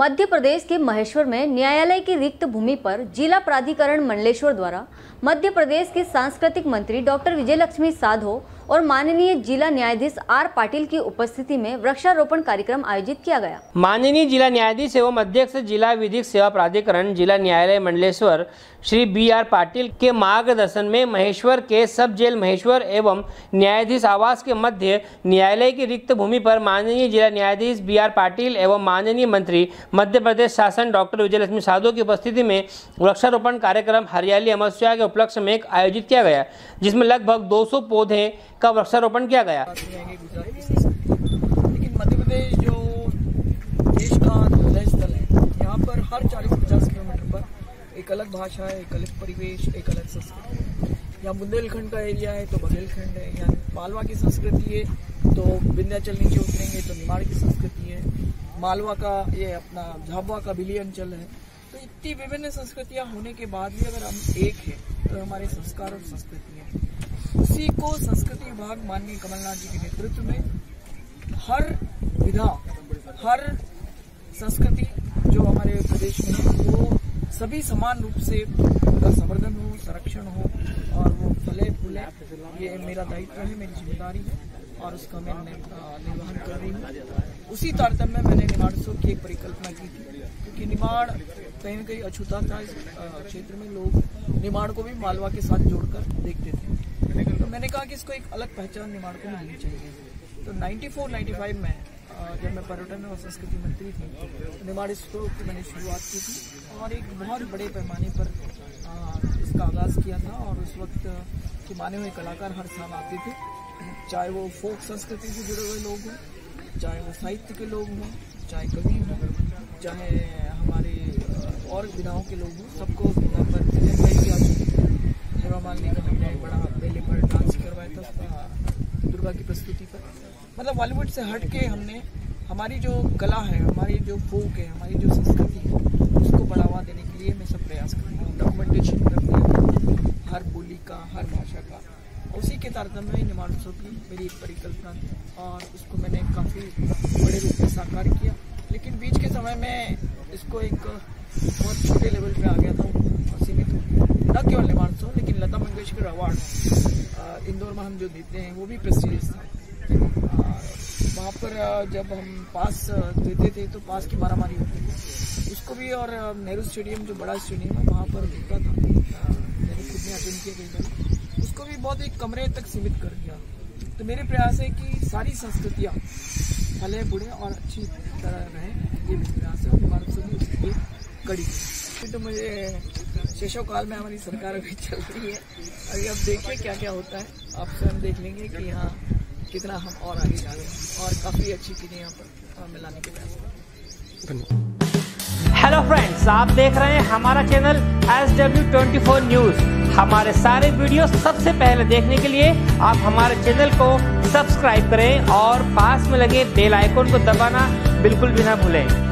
मध्य प्रदेश के महेश्वर में न्यायालय की रिक्त भूमि पर जिला प्राधिकरण मंडलेश्वर द्वारा मध्य प्रदेश के सांस्कृतिक मंत्री डॉक्टर विजय लक्ष्मी साधो और माननीय जिला न्यायाधीश आर पाटिल की उपस्थिति में वृक्षारोपण कार्यक्रम आयोजित किया गया। माननीय जिला न्यायाधीश एवं अध्यक्ष जिला विधिक सेवा प्राधिकरण जिला न्यायालय मंडलेश्वर श्री बी आर पाटिल के मार्गदर्शन में महेश्वर के सब जेल महेश्वर एवं न्यायाधीश आवास के मध्य न्यायालय की रिक्त भूमि पर माननीय जिला न्यायाधीश बी आर पाटिल एवं माननीय मंत्री मध्य प्रदेश शासन डॉक्टर विजय लक्ष्मी साधो की उपस्थिति में वृक्षारोपण कार्यक्रम हरियाली अमावस्या के उपलक्ष्य में आयोजित किया गया, जिसमें लगभग 200 पौधे का वृक्षारोपण किया गया। लेकिन मध्य प्रदेश जो देश का स्थल है, यहाँ पर हर 40-50 किलोमीटर पर एक अलग भाषा है, एक अलग परिवेश, एक अलग संस्कृति यहाँ बुंदेलखंड का एरिया है तो बघेलखंड है। यहाँ मालवा की संस्कृति है तो विंध्याचल नीचे उतरेंगे तो निमाड़ की संस्कृति है। मालवा का, ये अपना झाबुआ का बिली अंचल है। तो इतनी विभिन्न संस्कृतियाँ होने के बाद भी अगर हम एक है तो हमारे संस्कार और संस्कृति है। उसी को संस्कृति विभाग माननीय कमलनाथ जी के नेतृत्व में हर विधा, हर संस्कृति जो हमारे प्रदेश में है, वो सभी समान रूप से उनका संवर्धन हो, संरक्षण हो, और वो फले फूले, ये मेरा दायित्व है, मेरी ज़िम्मेदारी है, और उसका मैं निर्वहन कर रही हूँ। उसी तारतम्य में मैंने निमाड़ की एक परिकल्पना की थी, क्योंकि निमाड़ कहीं न कहीं अछूता था इस क्षेत्र में। लोग निमाड़ को भी मालवा के साथ जोड़कर देखते थे। मैंने कहा कि इसको एक अलग पहचान निमाड़ को मिलनी चाहिए। तो 94-95 में जब मैं पर्यटन और संस्कृति मंत्री थी निमाड़ उत्सव की मैंने शुरुआत की थी और एक बहुत बड़े पैमाने पर इसका आगाज़ किया था और उस वक्त के माने हुए कलाकार हर साल आते थे। चाहे वो फोक संस्कृति से जुड़े हुए लोग हों, चाहे वो साहित्य के लोग हों, चाहे कवि हों, चाहे हमारे और विधाओं के लोग हों, सबको यहाँ पर हेमा मालिनी का हमने एक बड़ा मेले पर था दुर्गा की प्रस्तुति पर। मतलब बॉलीवुड से हट के हमने, हमारी जो कला है, हमारी जो फोक है, हमारी जो संस्कृति है, उसको बढ़ावा देने के लिए मैं सब प्रयास कर रहा हूँ। डॉक्यूमेंटेशन करते हैं हर बोली का, हर भाषा का। उसी के तारतम्य में उत्सव की मेरी एक परिकल्पना थी और उसको मैंने काफ़ी बड़े रूप में साकार किया। लेकिन बीच के समय में इसको एक बहुत छोटे लेवल पे आ गया था और सीमित हो गया। न केवल उत्सव, लेकिन लता मंगेशकर अवार्ड। इंदौर में हम जो देते हैं, वो भी प्रेस्टिजियस था। वहाँ पर जब हम पास देते थे तो पास की मारामारी होती थी। उसको भी और नेहरू स्टेडियम, जो बड़ा स्टेडियम है, वहाँ पर होता था। मैंने खुद ने अटेंड किया कई बार। उसको भी बहुत एक कमरे तक सीमित कर दिया। तो मेरे प्रयास है कि सारी संस्कृतियाँ फले बुढ़े और अच्छी तरह रहें, ये मेरे प्रयास है। और भारत से भी उसकी कड़ी तो मुझे शेषव काल में हमारी सरकार अभी चल रही है। अभी अब देखिए क्या क्या होता है। आप स्वयं देख लेंगे कि यहाँ कितना हम और आगे जा रहे हैं और काफ़ी अच्छी चीज़ें यहाँ पर मिलाने के हैं। हेलो फ्रेंड्स आप देख रहे हैं हमारा channel S W twenty four news हमारे सारे वीडियो सबसे पहले देखने के लिए आप हमारे चैनल को सब्सक्राइब करें और पास में लगे बेल आइकन को दबाना बिल्कुल भी ना भूलें।